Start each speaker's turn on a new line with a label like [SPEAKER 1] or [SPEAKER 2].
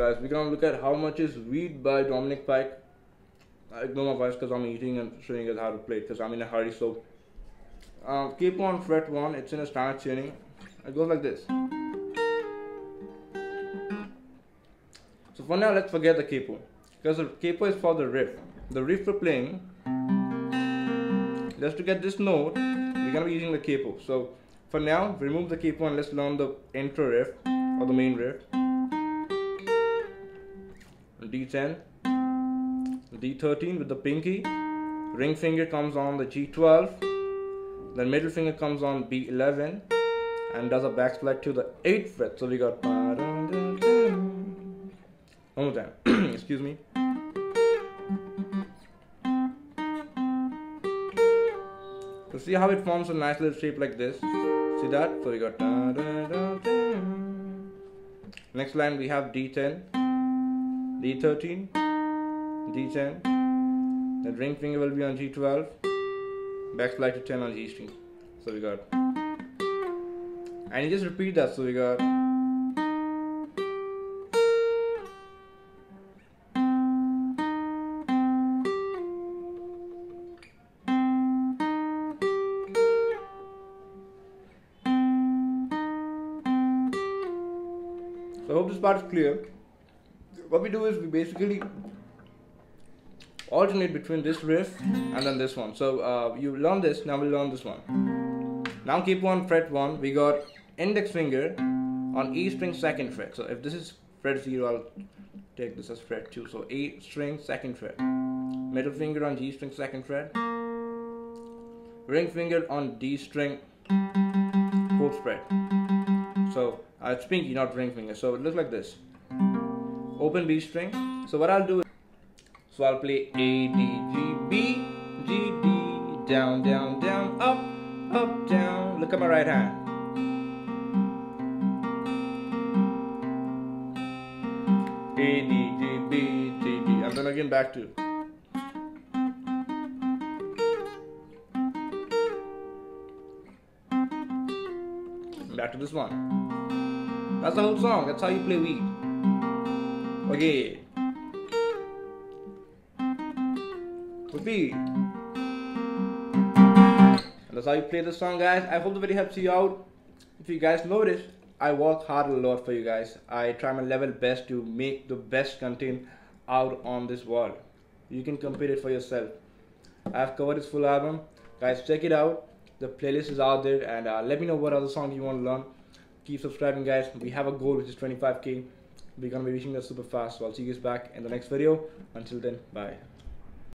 [SPEAKER 1] guys. We're gonna look at how much is Weed by Dominic Fike. I ignore my voice because I'm eating and showing you guys how to play because I'm in a hurry. So uh, keep on fret one. It's in a standard tuning. It goes like this. So for now, let's forget the capo because the capo is for the riff. The riff we're playing. Just to get this note, we're gonna be using the capo. So for now, remove the capo and let's learn the intro riff or the main riff. D10, D13 with the pinky, ring finger comes on the G12, then middle finger comes on B11 and does a backslide to the 8th fret. So we got one more time, excuse me. So see how it forms a nice little shape like this. See that? So we got Next line we have D10. D13, D10, the ring finger will be on G12, backslide to 10 on G string. So we got, and you just repeat that. So we got. So I hope this part is clear what we do is we basically alternate between this riff and then this one. So uh, you learn this, now we learn this one. Now keep on fret 1, we got index finger on E string second fret. So if this is fret 0, I'll take this as fret 2. So E string second fret. Middle finger on G string second fret. Ring finger on D string fourth fret. So uh, it's pinky, not ring finger. So it looks like this open B string. So what I'll do, is so I'll play A, D, G, B, G, D, down, down, down, up, up, down. Look at my right hand. A, D, G, B, G, D. I'm gonna again back to. Back to this one. That's the whole song. That's how you play weed. Okay. Repeat. That's how you play the song, guys. I hope the video helps you out. If you guys notice, I work hard a lot for you guys. I try my level best to make the best content out on this world. You can compare it for yourself. I've covered this full album. Guys, check it out. The playlist is out there, and uh, let me know what other songs you want to learn. Keep subscribing, guys. We have a goal which is 25k we're gonna be reaching that super fast. So i'll see you guys back in the next video. Until then bye